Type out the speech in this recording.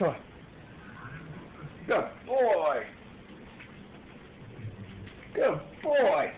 toy. Good boy. Good boy.